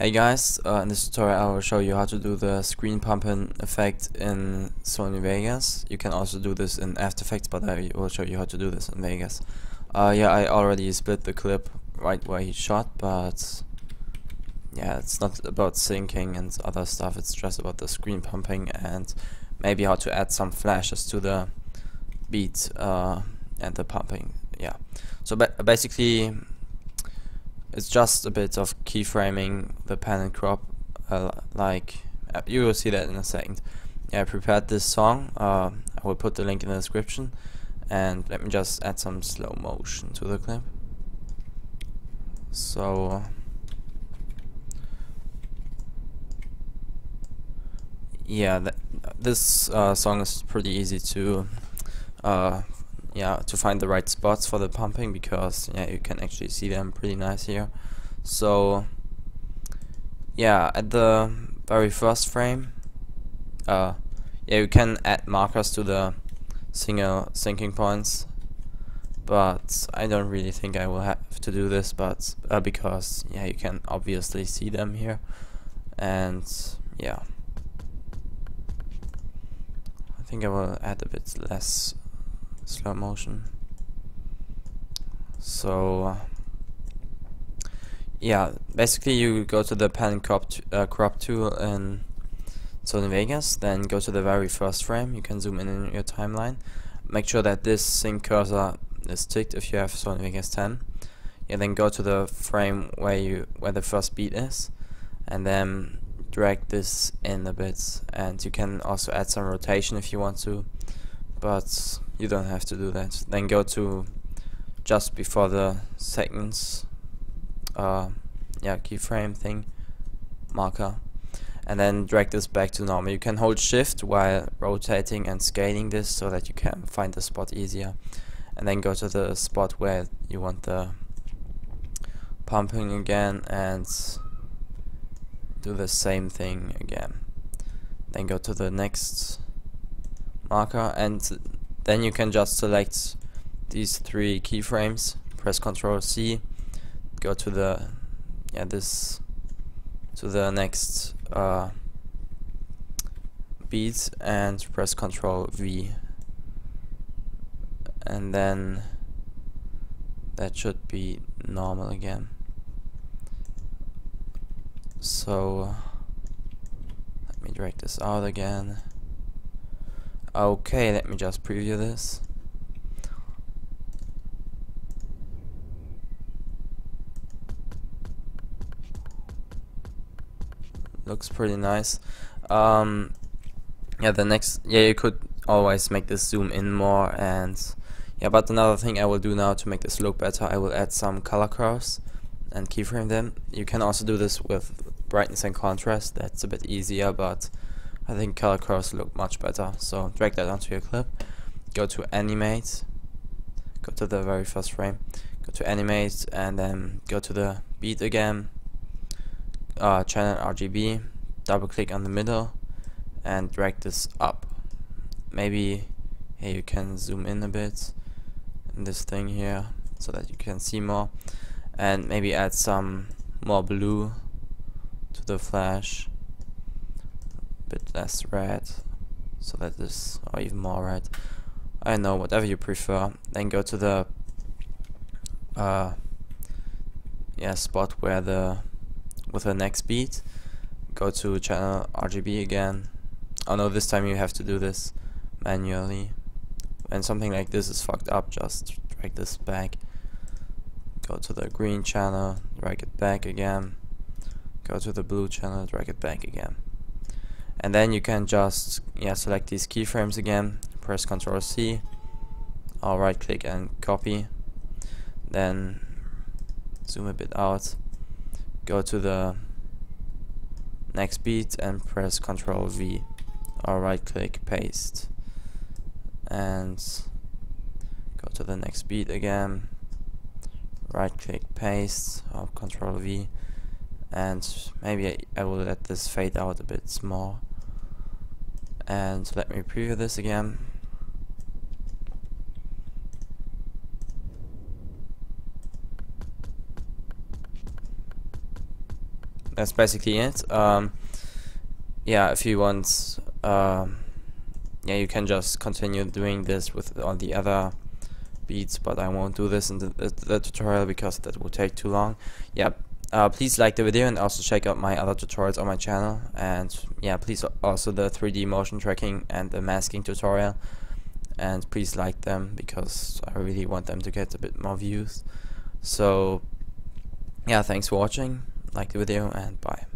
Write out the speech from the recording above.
Hey guys, uh, in this tutorial I will show you how to do the screen pumping effect in Sony Vegas. You can also do this in After Effects, but I will show you how to do this in Vegas. Uh, yeah, I already split the clip right where he shot, but yeah, it's not about syncing and other stuff, it's just about the screen pumping and maybe how to add some flashes to the beat uh, and the pumping, yeah. So ba basically it's just a bit of keyframing the pan and crop uh, like uh, you will see that in a second. Yeah, I prepared this song uh, I will put the link in the description and let me just add some slow motion to the clip. So yeah th this uh, song is pretty easy to uh, yeah to find the right spots for the pumping because yeah you can actually see them pretty nice here. So yeah at the very first frame uh yeah you can add markers to the single syncing points but I don't really think I will have to do this but uh, because yeah you can obviously see them here. And yeah. I think I will add a bit less motion. So yeah, basically you go to the pan crop, uh, crop tool in Sony Vegas, then go to the very first frame. You can zoom in in your timeline. Make sure that this sync cursor is ticked if you have Sony Vegas 10. Yeah, then go to the frame where you where the first beat is, and then drag this in a bit. And you can also add some rotation if you want to, but you don't have to do that. Then go to just before the seconds uh, yeah keyframe thing marker and then drag this back to normal. You can hold shift while rotating and scaling this so that you can find the spot easier and then go to the spot where you want the pumping again and do the same thing again. Then go to the next marker and then you can just select these three keyframes, press Ctrl C, go to the yeah this to the next uh, beat and press Ctrl V, and then that should be normal again. So let me drag this out again. Okay, let me just preview this. Looks pretty nice. Um, yeah, the next, yeah, you could always make this zoom in more and yeah, but another thing I will do now to make this look better, I will add some color curves and keyframe them. You can also do this with brightness and contrast, that's a bit easier, but I think color curves look much better. So drag that onto your clip. Go to animate. Go to the very first frame. Go to animate and then go to the beat again. Uh, channel RGB. Double click on the middle and drag this up. Maybe here you can zoom in a bit in this thing here so that you can see more and maybe add some more blue to the flash less red. So that this or even more red. I know whatever you prefer. Then go to the uh, yeah spot where the with the next beat. Go to channel RGB again. Oh no this time you have to do this manually. When something like this is fucked up just drag this back. Go to the green channel drag it back again. Go to the blue channel drag it back again and then you can just yeah select these keyframes again press ctrl C I'll right click and copy. Then zoom a bit out go to the next beat and press ctrl V. Or right click paste and go to the next beat again. Right click paste or control V. And maybe I, I will let this fade out a bit more and let me preview this again that's basically it. Um, yeah, if you want, um, yeah, you can just continue doing this with all the other beats, but I won't do this in the, the, the tutorial because that will take too long. Yeah, uh, please like the video and also check out my other tutorials on my channel. And yeah, please also the 3D motion tracking and the masking tutorial. And please like them because I really want them to get a bit more views. So yeah, thanks for watching, like the video and bye.